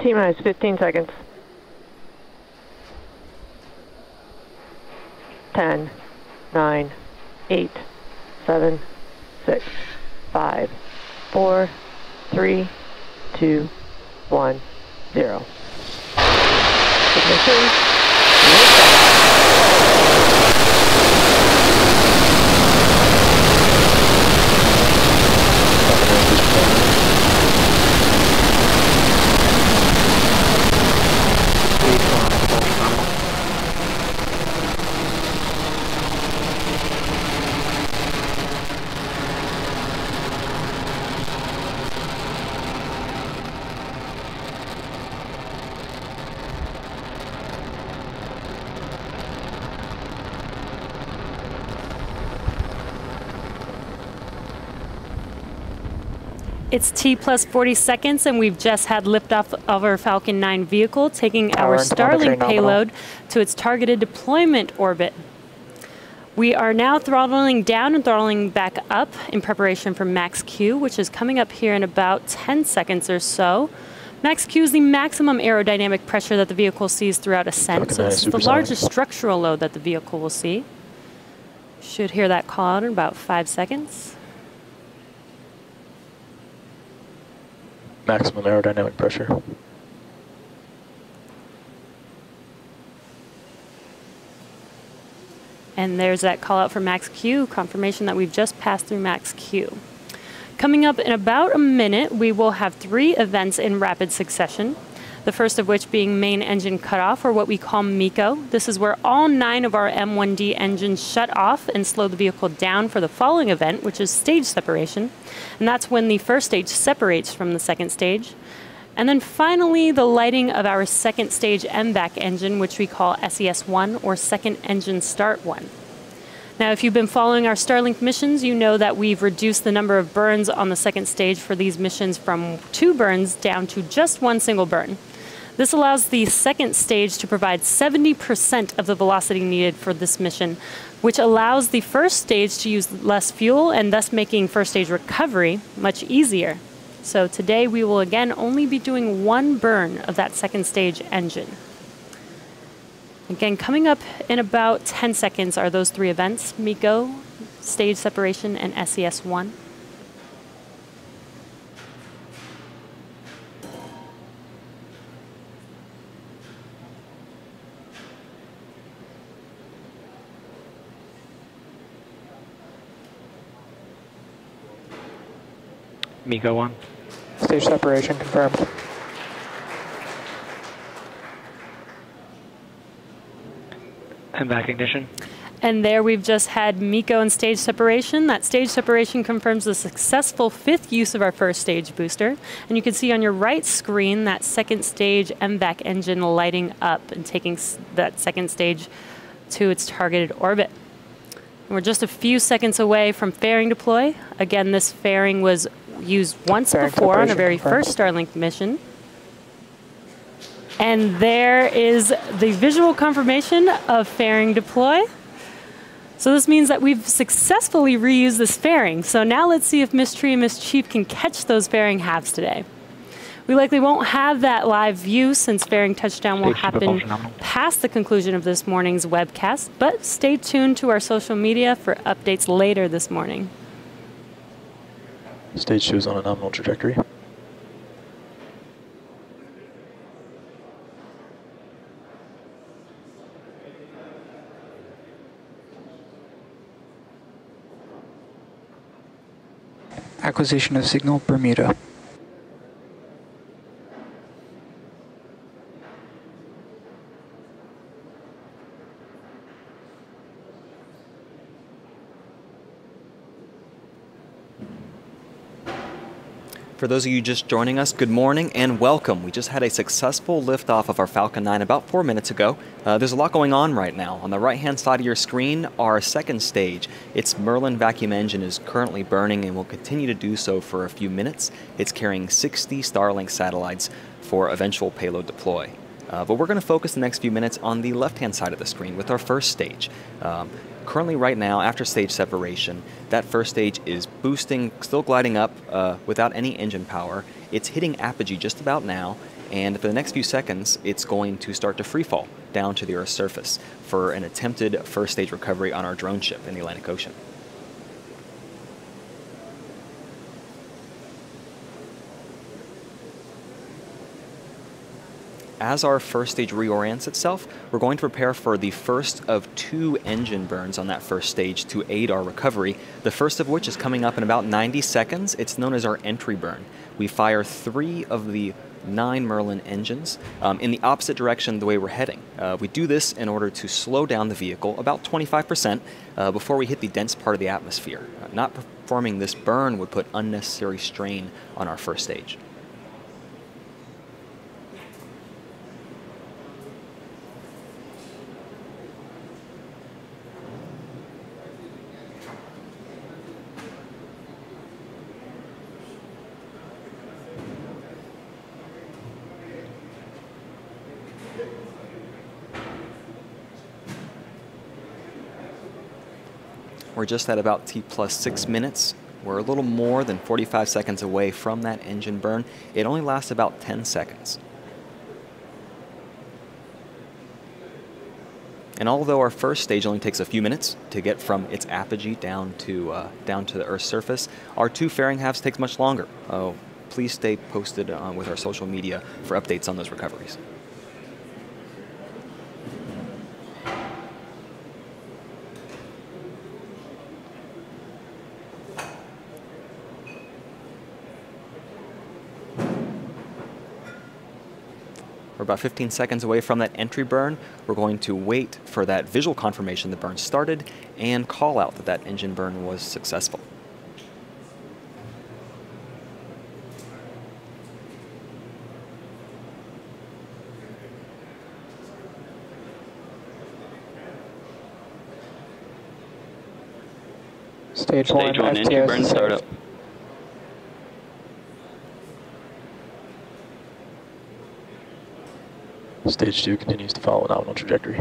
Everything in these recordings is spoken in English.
T minus 15 seconds. 10, 9, 8, 7, 6, 5, 4, 3, 2, 1, 0. Ignition. It's T plus 40 seconds, and we've just had liftoff of our Falcon 9 vehicle, taking Power our Starlink payload to its targeted deployment orbit. We are now throttling down and throttling back up in preparation for max Q, which is coming up here in about 10 seconds or so. Max Q is the maximum aerodynamic pressure that the vehicle sees throughout ascent, so 9 it's the largest structural load that the vehicle will see. Should hear that call out in about five seconds. Maximum aerodynamic pressure. And there's that call out for max Q, confirmation that we've just passed through max Q. Coming up in about a minute, we will have three events in rapid succession. The first of which being main engine cutoff, or what we call MECO. This is where all nine of our M1D engines shut off and slow the vehicle down for the following event, which is stage separation. And that's when the first stage separates from the second stage. And then finally, the lighting of our second stage MVAC engine, which we call SES1 or Second Engine Start 1. Now, if you've been following our Starlink missions, you know that we've reduced the number of burns on the second stage for these missions from two burns down to just one single burn. This allows the second stage to provide 70% of the velocity needed for this mission, which allows the first stage to use less fuel and thus making first stage recovery much easier. So today we will again only be doing one burn of that second stage engine. Again, coming up in about 10 seconds are those three events, MECO, stage separation, and SES-1. MECO one. Stage separation confirmed. MVAC ignition. And there we've just had MECO and stage separation. That stage separation confirms the successful fifth use of our first stage booster. And you can see on your right screen that second stage MVAC engine lighting up and taking that second stage to its targeted orbit. And we're just a few seconds away from fairing deploy. Again, this fairing was used once before on a very first Starlink mission. And there is the visual confirmation of fairing deploy. So this means that we've successfully reused this fairing. So now let's see if Ms. Tree and Ms. Chief can catch those fairing halves today. We likely won't have that live view since fairing touchdown will happen past the conclusion of this morning's webcast, but stay tuned to our social media for updates later this morning. Stage two is on a nominal trajectory. Acquisition of signal Bermuda. For those of you just joining us, good morning and welcome. We just had a successful liftoff of our Falcon 9 about four minutes ago. Uh, there's a lot going on right now. On the right hand side of your screen, our second stage. Its Merlin vacuum engine is currently burning and will continue to do so for a few minutes. It's carrying 60 Starlink satellites for eventual payload deploy. Uh, but we're going to focus the next few minutes on the left hand side of the screen with our first stage. Um, currently, right now, after stage separation, that first stage is boosting, still gliding up uh, without any engine power. It's hitting apogee just about now, and for the next few seconds, it's going to start to free fall down to the Earth's surface for an attempted first stage recovery on our drone ship in the Atlantic Ocean. As our first stage reorients itself, we're going to prepare for the first of two engine burns on that first stage to aid our recovery. The first of which is coming up in about 90 seconds. It's known as our entry burn. We fire three of the nine Merlin engines um, in the opposite direction the way we're heading. Uh, we do this in order to slow down the vehicle about 25% uh, before we hit the dense part of the atmosphere. Uh, not performing this burn would put unnecessary strain on our first stage. We're just at about T plus six minutes. We're a little more than 45 seconds away from that engine burn. It only lasts about 10 seconds. And although our first stage only takes a few minutes to get from its apogee down to uh, down to the Earth's surface, our two fairing halves takes much longer. Uh, please stay posted uh, with our social media for updates on those recoveries. We're about 15 seconds away from that entry burn. We're going to wait for that visual confirmation the burn started and call out that that engine burn was successful. Stage, Stage one, one, entry FTS burn is startup. Stage 2 continues to follow a nominal trajectory.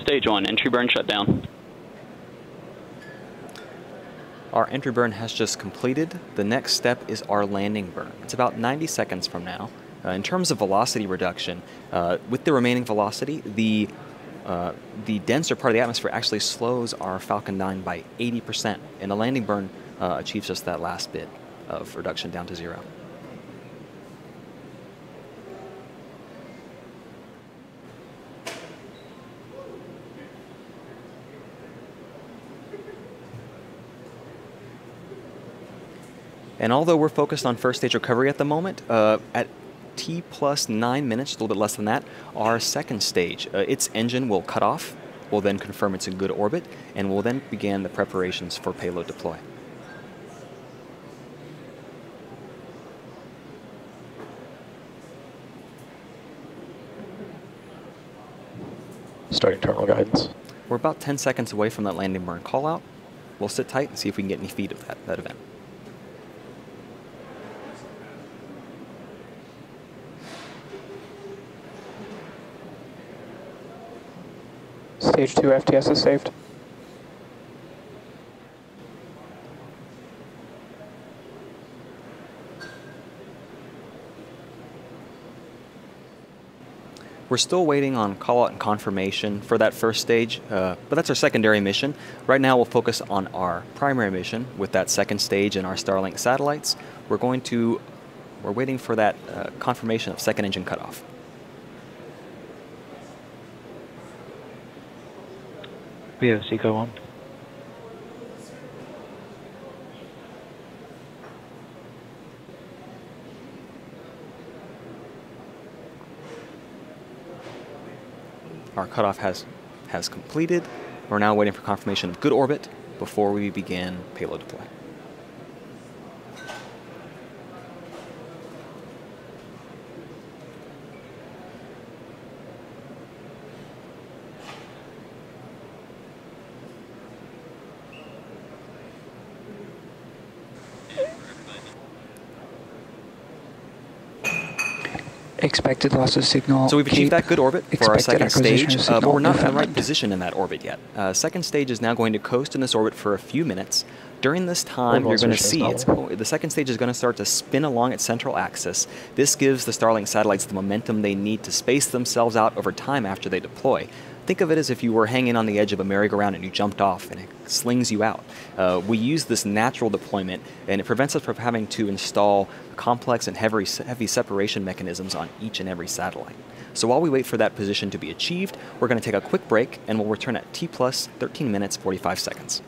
Stage one, entry burn shut down. Our entry burn has just completed. The next step is our landing burn. It's about 90 seconds from now. Uh, in terms of velocity reduction, uh, with the remaining velocity, the uh, the denser part of the atmosphere actually slows our Falcon 9 by 80%, and the landing burn uh, achieves just that last bit of reduction down to zero. And although we're focused on first stage recovery at the moment, uh, at T plus nine minutes, a little bit less than that, our second stage, uh, its engine will cut off. We'll then confirm it's in good orbit, and we'll then begin the preparations for payload deploy. Starting terminal guidance. We're about 10 seconds away from that landing burn call out. We'll sit tight and see if we can get any feed of that, that event. Stage two, FTS is safed. We're still waiting on call out and confirmation for that first stage, uh, but that's our secondary mission. Right now, we'll focus on our primary mission with that second stage and our Starlink satellites. We're going to, we're waiting for that uh, confirmation of second engine cutoff. Have SECO 1. Our cutoff has, has completed. We're now waiting for confirmation of good orbit before we begin payload deploy. Expected loss of signal. So we've achieved that good orbit for our second stage, uh, but we're not in the right position in that orbit yet. Uh, second stage is now going to coast in this orbit for a few minutes. During this time, Orbital you're going to see it's, the second stage is going to start to spin along its central axis. This gives the Starlink satellites the momentum they need to space themselves out over time after they deploy. Think of it as if you were hanging on the edge of a merry-go-round and you jumped off and it slings you out. Uh, we use this natural deployment and it prevents us from having to install complex and heavy, heavy separation mechanisms on each and every satellite. So while we wait for that position to be achieved, we're going to take a quick break and we'll return at T plus 13 minutes 45 seconds.